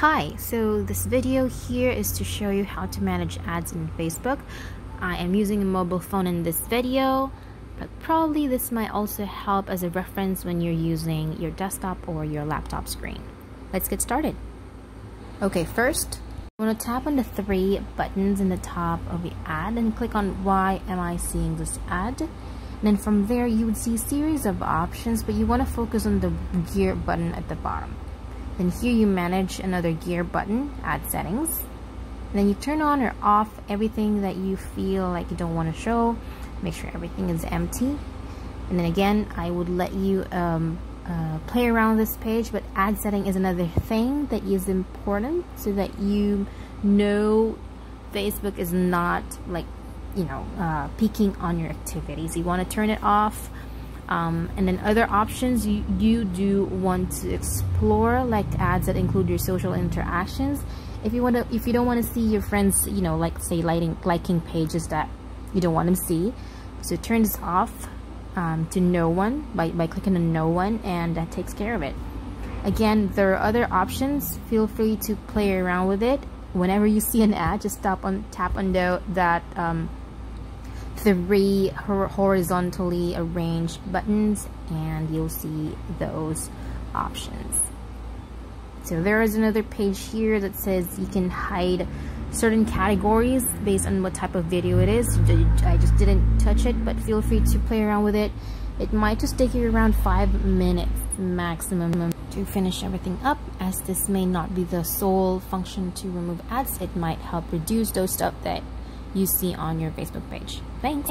Hi, so this video here is to show you how to manage ads in Facebook. I am using a mobile phone in this video, but probably this might also help as a reference when you're using your desktop or your laptop screen. Let's get started. Okay, first, I'm going to tap on the three buttons in the top of the ad and click on why am I seeing this ad. And then from there, you would see a series of options, but you want to focus on the gear button at the bottom. Then here you manage another gear button, add settings. Then you turn on or off everything that you feel like you don't want to show. Make sure everything is empty. And then again, I would let you um, uh, play around this page, but ad setting is another thing that is important so that you know Facebook is not like, you know, uh, peeking on your activities. You want to turn it off um, and then other options you, you do want to explore like ads that include your social interactions. If you want to if you don't want to see your friends you know like say liking liking pages that you don't want them to see so turn this off um, to no one by, by clicking on no one and that takes care of it. Again there are other options. Feel free to play around with it. Whenever you see an ad just stop on tap on the, that um, three horizontally arranged buttons and you'll see those options. So there is another page here that says you can hide certain categories based on what type of video it is. I just didn't touch it, but feel free to play around with it. It might just take you around five minutes maximum to finish everything up as this may not be the sole function to remove ads. It might help reduce those stuff that you see on your Facebook page. Thanks.